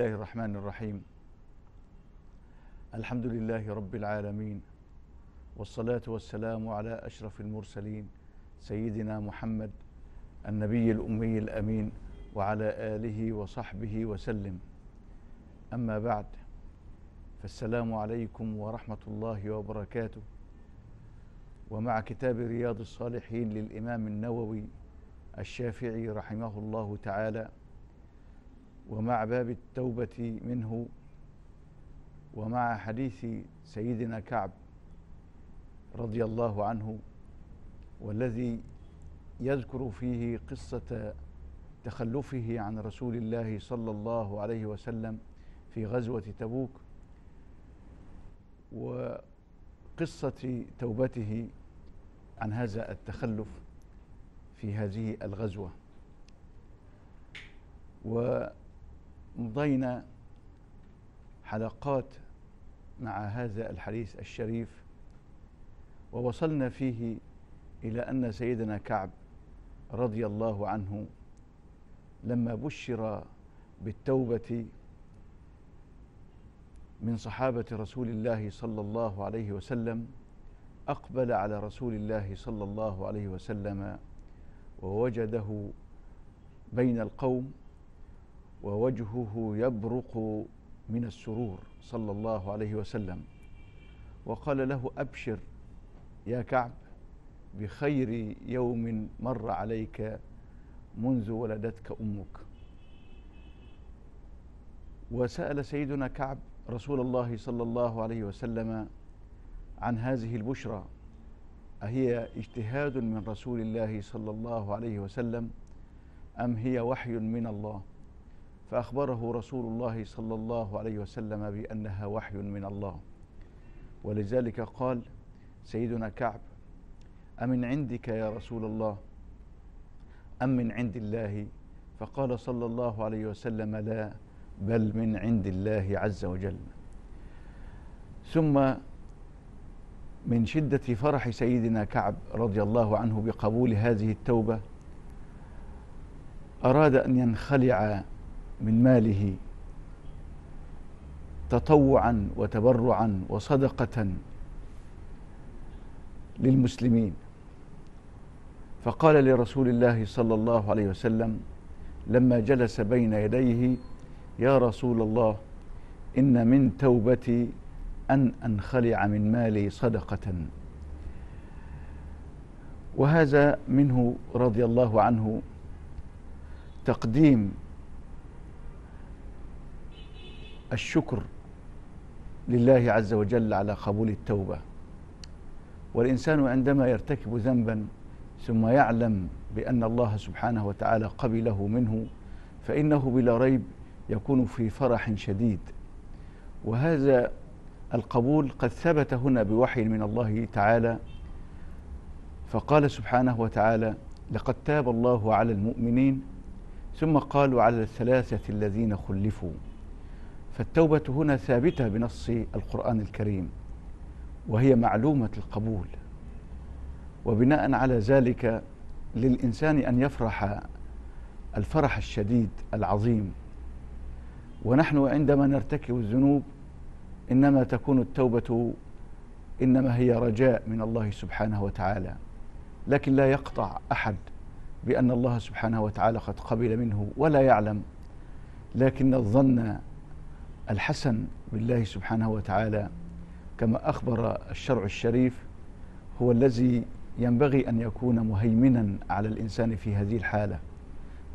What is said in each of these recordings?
الله الرحمن الرحيم الحمد لله رب العالمين والصلاة والسلام على أشرف المرسلين سيدنا محمد النبي الأمي الأمين وعلى آله وصحبه وسلم أما بعد فالسلام عليكم ورحمة الله وبركاته ومع كتاب رياض الصالحين للإمام النووي الشافعي رحمه الله تعالى ومع باب التوبة منه ومع حديث سيدنا كعب رضي الله عنه والذي يذكر فيه قصة تخلفه عن رسول الله صلى الله عليه وسلم في غزوة تبوك وقصة توبته عن هذا التخلف في هذه الغزوة. ومضينا حلقات مع هذا الحديث الشريف ووصلنا فيه إلى أن سيدنا كعب رضي الله عنه لما بشر بالتوبة من صحابة رسول الله صلى الله عليه وسلم أقبل على رسول الله صلى الله عليه وسلم ووجده بين القوم ووجهه يبرق من السرور صلى الله عليه وسلم. وقال له أبشر يا كعب بخير يوم مر عليك منذ ولدتك أمك. وسأل سيدنا كعب رسول الله صلى الله عليه وسلم عن هذه البشرى أهي اجتهاد من رسول الله صلى الله عليه وسلم أم هي وحي من الله؟ فأخبره رسول الله صلى الله عليه وسلم بأنها وحي من الله. ولذلك قال سيدنا كعب أمن عندك يا رسول الله؟ أم من عند الله؟ فقال صلى الله عليه وسلم لا بل من عند الله عز وجل. ثم من شدة فرح سيدنا كعب رضي الله عنه بقبول هذه التوبة أراد أن ينخلع من ماله تطوعا وتبرعا وصدقة للمسلمين. فقال لرسول الله صلى الله عليه وسلم لما جلس بين يديه يا رسول الله إن من توبتي أن أنخلع من مالي صدقة. وهذا منه رضي الله عنه تقديم الشكر لله عز وجل على قبول التوبة. والإنسان عندما يرتكب ذنبا ثم يعلم بأن الله سبحانه وتعالى قبله منه فإنه بلا ريب يكون في فرح شديد. وهذا القبول قد ثبت هنا بوحي من الله تعالى. فقال سبحانه وتعالى لقد تاب الله على المؤمنين ثم قالوا على الثلاثة الذين خلفوا فالتوبة هنا ثابتة بنص القرآن الكريم وهي معلومة القبول. وبناء على ذلك للإنسان أن يفرح الفرح الشديد العظيم. ونحن عندما نرتكب الذنوب إنما تكون التوبة إنما هي رجاء من الله سبحانه وتعالى. لكن لا يقطع أحد بأن الله سبحانه وتعالى قد قبل منه ولا يعلم. لكن الظن الحسن بالله سبحانه وتعالى كما أخبر الشرع الشريف هو الذي ينبغي أن يكون مهيمنا على الإنسان في هذه الحالة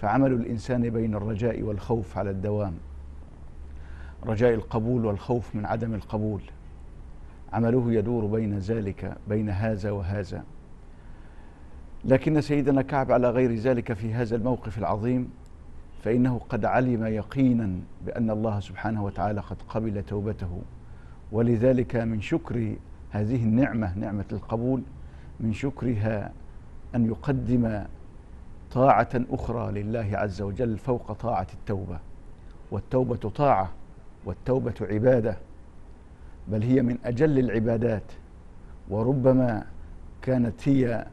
فعمل الإنسان بين الرجاء والخوف على الدوام. رجاء القبول والخوف من عدم القبول. عمله يدور بين ذلك بين هذا وهذا. لكن سيدنا كعب على غير ذلك في هذا الموقف العظيم فإنه قد علم يقينا بأن الله سبحانه وتعالى قد قبل توبته. ولذلك من شكر هذه النعمة نعمة القبول من شكرها أن يقدم طاعة أخرى لله عز وجل فوق طاعة التوبة. والتوبة طاعة والتوبة عبادة. بل هي من أجل العبادات. وربما كانت هي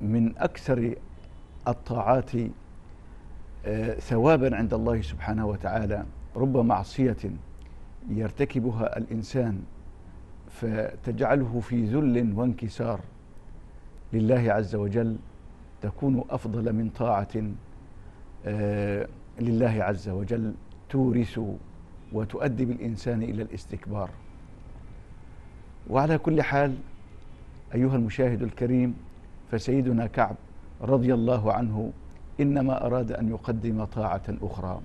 من أكثر الطاعات ثوابا عند الله سبحانه وتعالى رب معصية يرتكبها الإنسان فتجعله في ذل وانكسار. لله عز وجل تكون أفضل من طاعة آه، لله عز وجل تورث وتؤدي بالإنسان إلى الاستكبار. وعلى كل حال أيها المشاهد الكريم فسيدنا كعب رضي الله عنه إنما أراد أن يقدم طاعة أخرى.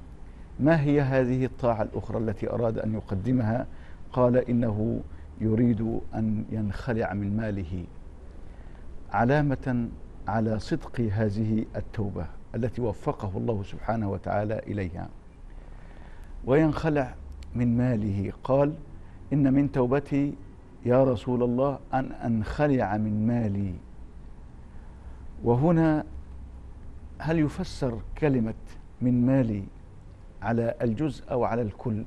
ما هي هذه الطاعة الأخرى التي أراد أن يقدمها؟ قال إنه يريد أن ينخلع من ماله. علامة على صدق هذه التوبة التي وفقه الله سبحانه وتعالى إليها. وينخلع من ماله. قال إن من توبتي يا رسول الله أن أنخلع من مالي. وهنا هل يفسر كلمة من مالي على الجزء أو على الكل؟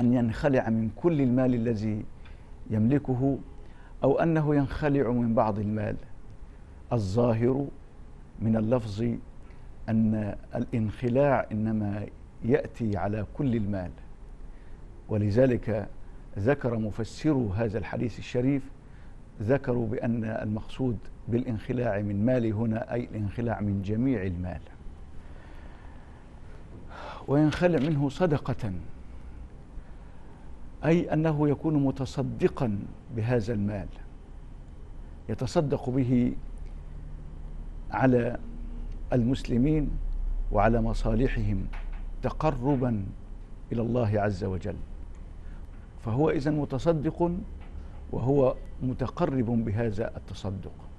أن ينخلع من كل المال الذي يملكه أو أنه ينخلع من بعض المال. الظاهر من اللفظ أن الانخلاع إنما يأتي على كل المال. ولذلك ذكر مفسرو هذا الحديث الشريف ذكروا بأن المقصود بالانخلاع من مال هنا أي الانخلاع من جميع المال. وينخلع منه صدقة أي أنه يكون متصدقا بهذا المال. يتصدق به على المسلمين وعلى مصالحهم تقربا إلى الله عز وجل. فهو إذا متصدق وهو متقرب بهذا التصدق.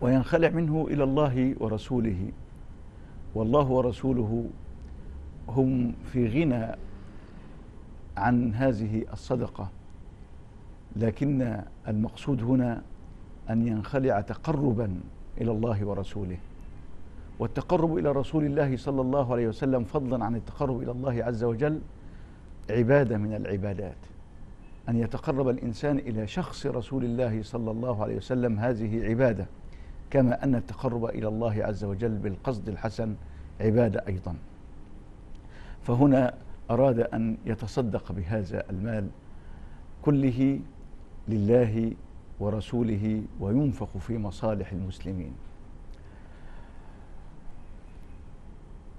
وينخلع منه إلى الله ورسوله. والله ورسوله هم في غنى عن هذه الصدقة. لكن المقصود هنا أن ينخلع تقربا إلى الله ورسوله. والتقرب إلى رسول الله صلى الله عليه وسلم فضلا عن التقرب إلى الله عز وجل عبادة من العبادات. أن يتقرب الإنسان إلى شخص رسول الله صلى الله عليه وسلم هذه عبادة. كما أن التقرب إلى الله عز وجل بالقصد الحسن عبادة أيضا. فهنا أراد أن يتصدق بهذا المال كله لله ورسوله وينفق في مصالح المسلمين.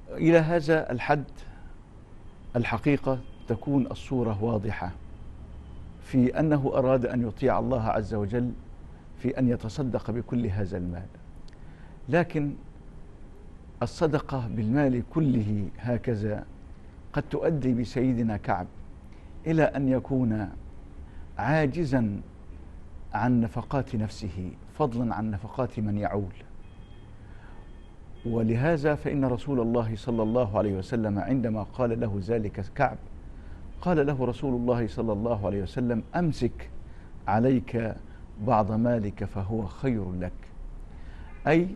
إلى هذا الحد الحقيقة تكون الصورة واضحة في أنه أراد أن يطيع الله عز وجل في أن يتصدق بكل هذا المال. لكن الصدقة بالمال كله هكذا قد تؤدي بسيدنا كعب إلى أن يكون عاجزا عن نفقات نفسه فضلا عن نفقات من يعول. ولهذا فإن رسول الله صلى الله عليه وسلم عندما قال له ذلك كعب قال له رسول الله صلى الله عليه وسلم أمسك عليك بعض مالك فهو خير لك. أي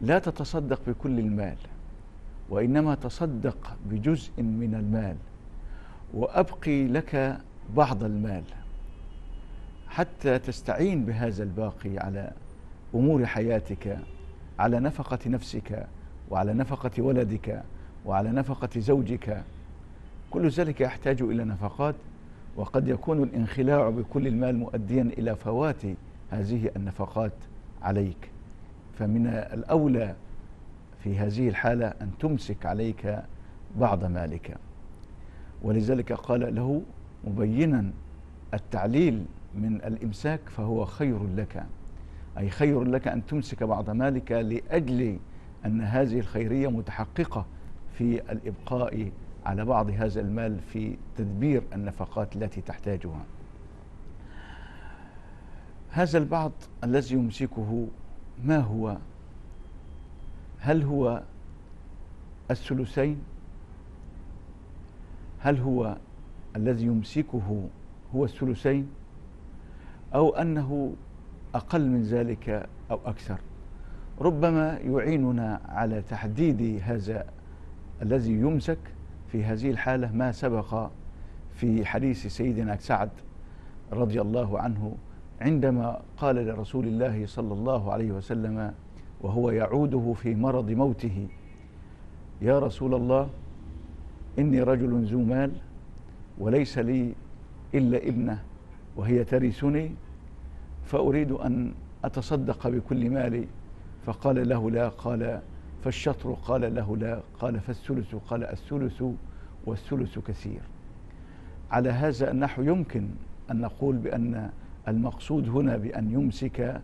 لا تتصدق بكل المال وإنما تصدق بجزء من المال وأبقي لك بعض المال حتى تستعين بهذا الباقي على أمور حياتك على نفقة نفسك وعلى نفقة ولدك وعلى نفقة زوجك. كل ذلك يحتاج إلى نفقات وقد يكون الانخلاع بكل المال مؤديا إلى فوات هذه النفقات عليك. فمن الأولى في هذه الحالة أن تمسك عليك بعض مالك. ولذلك قال له مبينا التعليل من الإمساك فهو خير لك. أي خير لك أن تمسك بعض مالك لأجل أن هذه الخيرية متحققة في الإبقاء على بعض هذا المال في تدبير النفقات التي تحتاجها. هذا البعض الذي يمسكه ما هو؟ هل هو الثلثين؟ هل هو الذي يمسكه هو الثلثين؟ أو أنه أقل من ذلك أو أكثر؟ ربما يعيننا على تحديد هذا الذي يمسك في هذه الحالة ما سبق في حديث سيدنا سعد رضي الله عنه عندما قال لرسول الله صلى الله عليه وسلم وهو يعوده في مرض موته يا رسول الله إني رجل ذو مال وليس لي إلا ابنة وهي ترثني فأريد أن أتصدق بكل مالي. فقال له لا قال فالشطر قال له لا قال فالثلث قال الثلث والثلث كثير. على هذا النحو يمكن أن نقول بأن المقصود هنا بأن يمسك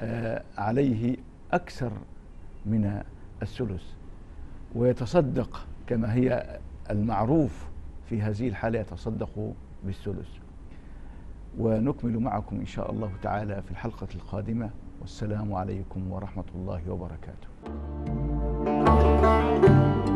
آه، عليه أكثر من الثلث. ويتصدق كما هي المعروف في هذه الحالة يتصدق بالثلث. ونكمل معكم إن شاء الله تعالى في الحلقة القادمة. والسلام عليكم ورحمة الله وبركاته. thank you